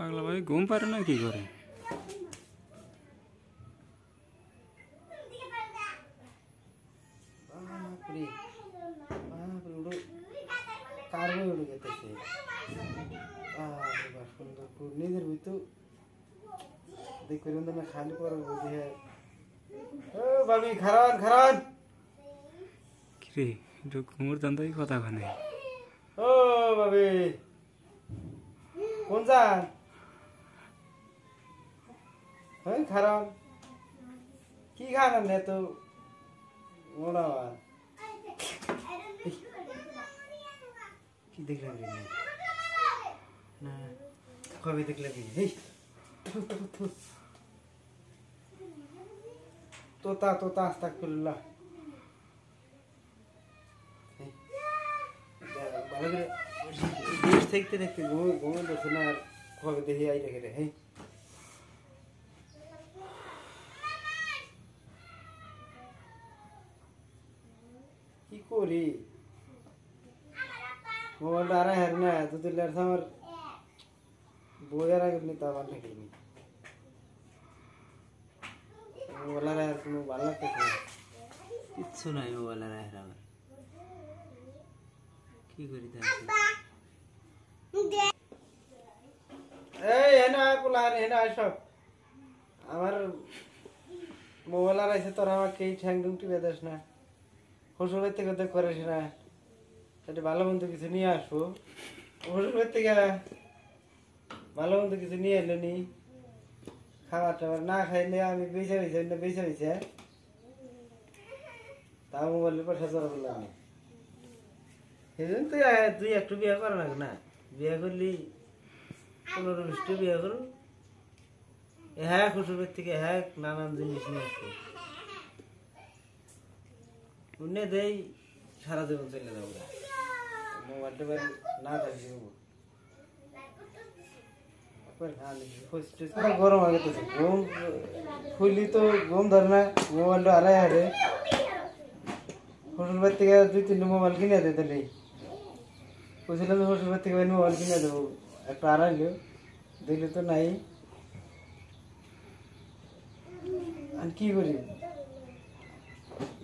পাগলা ভাই ঘুম পারে না কি করে? নিজের তো। দেখ না খালি পরে বুঝি ভাবি খারান খারান। কিরে একটু ঘুমোর দান্দাই কথা খানে ও ভাবি কোন যান হ্যাঁ খারান কি খান না তো মোড়া কি দেখলাম রে মেয়ে? না কবে দেখলাম কি এই থু, থু, থু। তোতা তোতা আস্তাগফিরুল্লাহ এই, দা- ভালো করে দেশ দেখতে দেখতে ঘুমে ঘুমে দেখছে না আর কবে দেখি আই রেখে রে হ্যাঁ করি। মোবাইলটা আরে হের না তো দিলে আমার বইয়ের আগে নিতে আবার নাকি মোবাইল আর আর কোনো ভালো লাগতেছে কিচ্ছু নাই মোবাইল আর আমার। কি করি এই হেনা পোলা হেনা সব। আমার মোবাইল আর আছে তোরা আমাকে এই ঠ্যাং টুং টিপে দেস না। শ্বশুর বাড়ি থেকে তো করিস না। সেটা ভালো মন্দ কিছু নিয়ে আসব শ্বশুর বাড়ি থেকে ভালো মন্দ কিছু নিয়ে এলো নি। খাবার টাবার না খাইলে আমি বেঁচে বেঁচে না বেঁচে বেঁচে তাও মোবাইলের পয়সা জোর করলাম সেদিন তুই তুই একটু বিয়ে কর না? না বিয়ে করলি, পনেরো বিশটা বিয়ে করো হ্যাঁ শ্বশুরের থেকে হ্যাঁ নানান জিনিস নিয়ে আসব। উন্নে দেই, সারা জীবন চলে যাব। মোবাইল টোবাইল না থাকবে গরম হয়ে গেছে। ঘুম খুললি তো ঘুম ধরে না, মোবাইলটা হারাই হারে শ্বশুর বাড়ি থেকে দুই, তিনটে মোবাইল কিনে দে তাহলে। বুঝলাম যে শ্বশুর বাড়ি থেকে মোবাইল কিনে দেবো। একটা আড়াইলো দিলে তো নাই। আর কি করি?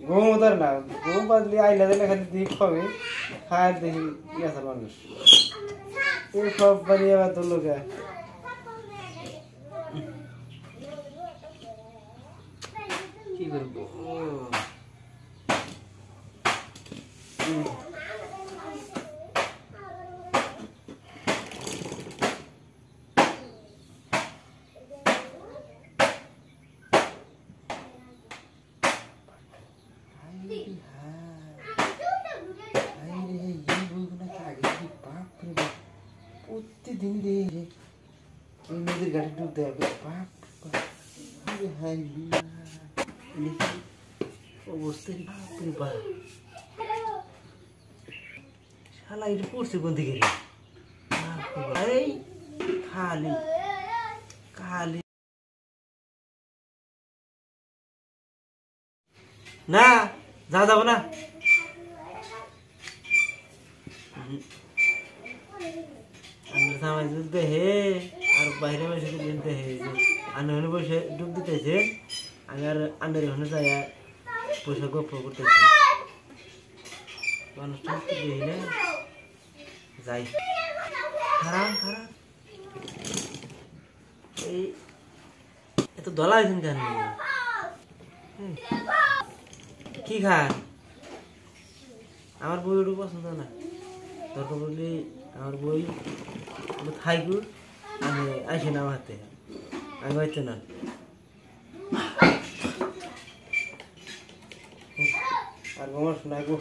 ঘুম ধর না ঘুম বাদলি আইলা দিলে খালি দিক খাবে খায় দেখি গেছে মানুষ এই সব বানিয়ে আবার তো লোকে কি করব এই নদীর গাড়ি ডুবতে হবে। বাপ শালা এটা পড়ছে কোন দিকে না, যা যাব না। সামাই তুলতে হে, আর বাইরে বসে তুলতে হে। আন্না বসে ডুব দিতেছে আর আন্ডার হনে যাই পয়সা গপ্প করতেছি। মানুষ টানুষ দেখি যাই। খারাপ খারাপ। এই, এত দলা হয়েছেন কেন। কি খান আমার বই ওটু পছন্দ না। দরকার পড়লে আমার বই থাইকুর আমি আসি না হাতে আমি হয়তো না আর আমার শোনা গো।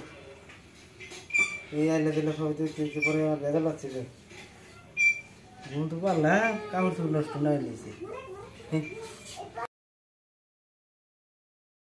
এই আইলে দিলে সবাই তো পরে আমার বেদা লাগছিল ঘুম তো পারলা, কাপড় চোপড় নষ্ট না হয়েছে